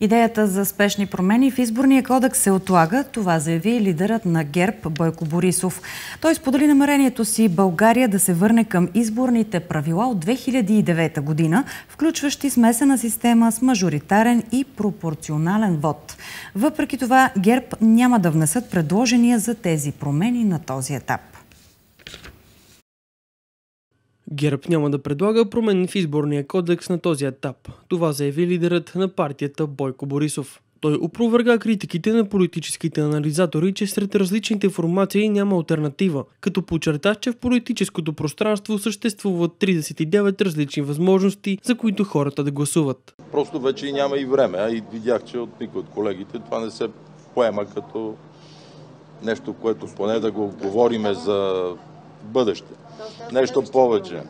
Идеята за спешни промени в изборния кодекс се отлага. Това заяви лидерът на ГЕРБ Бойко Борисов. Той сподели намерението си България да се върне към изборните правила от 2009 година, включващи смесена система с мажоритарен и пропорционален вод. Въпреки това, ГЕРБ няма да внесат предложения за тези промени на този етап. ГЕРБ няма да предлага промени в изборния кодекс на този етап. Това заяви лидерът на партията Бойко Борисов. Той опроверга критиките на политическите анализатори, че сред различните формации няма альтернатива, като подчерта, че в политическото пространство съществуват 39 различни възможности, за които хората да гласуват. Просто вече няма и време, а и видях, че от никой от колегите това не се поема като нещо, което поне да го говориме за бъдеще. Нещо повече.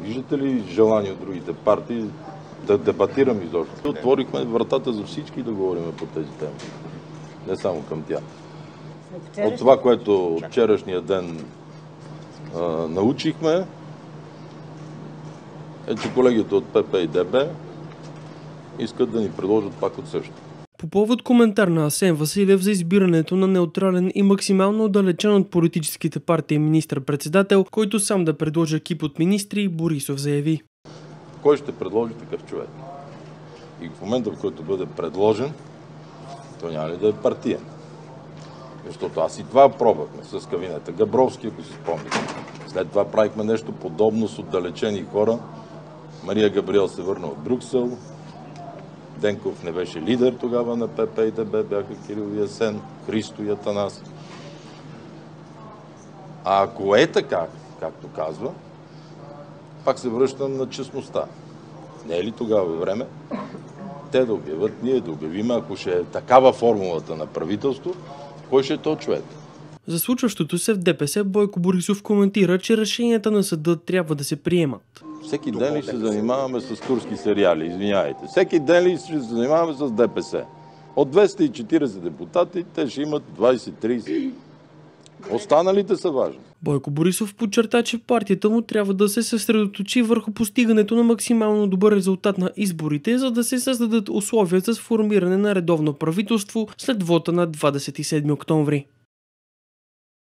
Виждате ли желание от другите партии да дебатирам изобщо? Отворихме вратата за всички да говорим по тези теми. Не само към тях. От това, което вчерашния ден научихме, е, че колегите от ПП и ДБ искат да ни предложат пак от същото. По повод коментар на Асен Василев за избирането на неутрален и максимално отдалечен от политическите партии министр-председател, който сам да предложи екип от министри, Борисов заяви. Кой ще предложи такъв човек? И в момента, в който бъде предложен, то няма ли да е партиен? Защото аз и това пробвахме с кабинета Габровски, ако си спомните. След това правихме нещо подобно с отдалечени хора. Мария Габриел се върна от Брюксел, Денков не беше лидер тогава на ПП и ДБ, бяха Кирил и Христо и Атанас. А ако е така, както казва, пак се връщам на честността. Не е ли тогава време те да обявят, ние да обявим, ако ще е такава формулата на правителство, кой ще е то човек? За случващото се в ДПС Бойко Борисов коментира, че решенията на съда трябва да се приемат. Всеки ден ли ще се занимаваме с турски сериали, извинявайте. Всеки ден ли ще се занимаваме с ДПС. От 240 депутати, те ще имат 20-30. Останалите са важни. Бойко Борисов подчерта, че партията му трябва да се съсредоточи върху постигането на максимално добър резултат на изборите, за да се създадат условия за сформиране на редовно правителство след вота на 27 октомври.